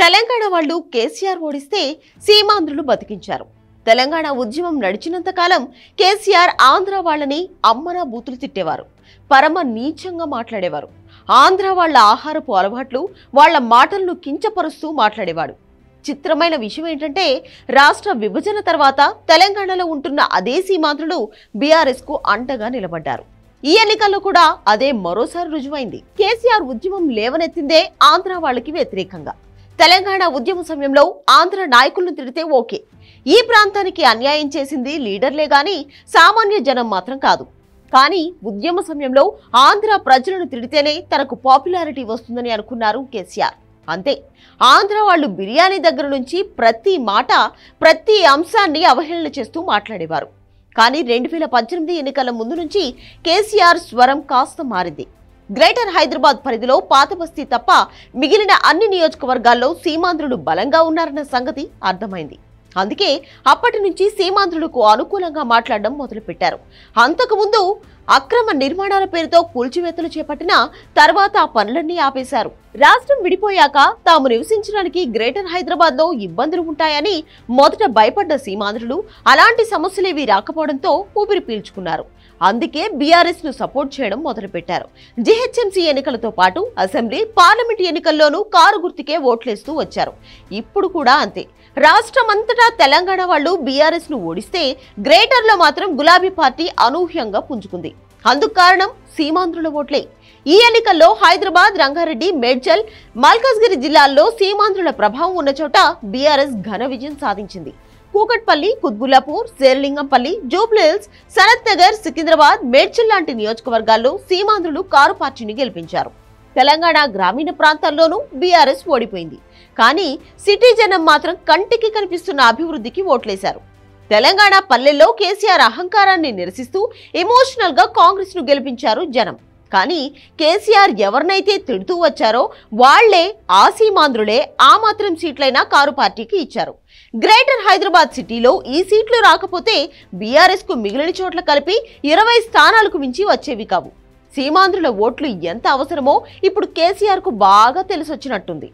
తెలంగాణ వాళ్ళు కేసీఆర్ ఓడిస్తే సీమాంధ్రులు బతికించారు. తెలంగాణ ఉద్యమం నడిచినంత కాలం కేసీఆర్ ఆంధ్ర వాళ్ళని అమ్మన బూతులు తిట్టేవారు. పరమ నీచంగా మాట్లాడేవారు. ఆంధ్ర వాళ్ళ ఆహారపు అలవాట్లు వాళ్ళ మాటలను కించపరుస్తూ మాట్లాడేవాడు. చిత్రమైన విషయం ఏంటంటే రాష్ట్ర విభజన తర్వాత తెలంగాణలో ఉంటున్న అదే సీమాంధ్రులు బీఆర్ఎస్కు అండగా నిలబడ్డారు. ఈ ఎన్నికల్లో కూడా అదే మరోసారి రుజువైంది. కేసీఆర్ ఉద్యమం లేవనెత్తిందే ఆంధ్ర వాళ్ళకి వ్యతిరేకంగా. తెలంగాణ ఉద్యమ సమయంలో ఆంధ్ర నాయకులను తిడితే ఓకే. ఈ ప్రాంతానికి అన్యాయం చేసింది లీడర్లే గాని సామాన్య జనం మాత్రం కాదు. కానీ ఉద్యమ సమయంలో ఆంధ్ర ప్రజలను తిడితేనే తనకు పాపులారిటీ వస్తుందని అనుకున్నారు కేసీఆర్. అంతే ఆంధ్ర వాళ్ళు బిర్యానీ దగ్గర నుంచి ప్రతి మాట ప్రతి అంశాన్ని అవహేళన చేస్తూ మాట్లాడేవారు. కానీ రెండు వేల పద్దెనిమిది ఎన్నికల ముందు నుంచి కేసీఆర్ స్వరం కాస్త మారింది. గ్రేటర్ హైదరాబాద్ పరిధిలో పాతబస్తీ తప్ప మిగిలిన అన్ని నియోజకవర్గాల్లో సీమాంధ్రులు బలంగా ఉన్నారన్న సంగతి అర్థమైంది. అందుకే అప్పటి నుంచి సీమాంధ్రులకు అనుకూలంగా మాట్లాడడం మొదలుపెట్టారు. అంతకుముందు అక్రమ నిర్మాణాల పేరుతో కూల్చివేతలు చేపట్టిన తర్వాత ఆ పనులన్నీ ఆపేశారు. రాష్ట్రం విడిపోయాక తాము నివసించడానికి గ్రేటర్ హైదరాబాద్లో ఇబ్బందులు ఉంటాయని మొదట భయపడ్డ సీమాంధ్రులు అలాంటి సమస్యలేవి రాకపోవడంతో ఊపిరి పీల్చుకున్నారు. అందుకే బీఆర్ఎస్ను సపోర్ట్ చేయడం మొదలుపెట్టారు. జీహెచ్ఎంసీ ఎన్నికలతో పాటు అసెంబ్లీ పార్లమెంట్ ఎన్నికల్లోనూ కారు గుర్తుకే ఓట్లేస్తూ వచ్చారు. ఇప్పుడు కూడా అంతే. రాష్ట్రమంతటా తెలంగాణ వాళ్ళు బీఆర్ఎస్ను ఓడిస్తే గ్రేటర్లో మాత్రం గులాబీ పార్టీ అనూహ్యంగా పుంజుకుంది. అందుకు కారణం సీమాంధ్రుల ఓట్లే. ఈ ఎన్నికల్లో హైదరాబాద్ రంగారెడ్డి మేడ్చల్ మల్కాజ్గిరి జిల్లాల్లో సీమాంధ్రుల ప్రభావం ఉన్న చోట బీఆర్ఎస్ ఘన విజయం సాధించింది. కూకట్పల్లి కుత్బుల్లాపూర్ శేర్లింగంపల్లి జూబ్లీహిల్స్ సనత్ నగర్ సికింద్రాబాద్ మేడ్చల్ లాంటి నియోజకవర్గాల్లో సీమాంధ్రులు కారు పార్టీని గెలిపించారు. తెలంగాణ గ్రామీణ ప్రాంతాల్లోనూ బీఆర్ఎస్ ఓడిపోయింది. కానీ సిటీ జనం మాత్రం కంటికి కనిపిస్తున్న అభివృద్ధికి ఓట్లేశారు. తెలంగాణ పల్లెల్లో కేసీఆర్ అహంకారాన్ని నిరసిస్తూ ఎమోషనల్గా కాంగ్రెస్ను గెలిపించారు జనం. కానీ కేసీఆర్ ఎవరినైతే తిడుతూ వచ్చారో వాళ్ళే ఆ సీమాంధ్రులే ఆ మాత్రం సీట్లైనా కారు పార్టీకి ఇచ్చారు. గ్రేటర్ హైదరాబాద్ సిటీలో ఈ సీట్లు రాకపోతే బీఆర్ఎస్కు మిగిలిన చోట్ల కలిపి ఇరవై స్థానాలకు మించి వచ్చేవి కావు. సీమాంధ్రుల ఓట్లు ఎంత అవసరమో ఇప్పుడు కేసీఆర్కు బాగా తెలిసొచ్చినట్టుంది.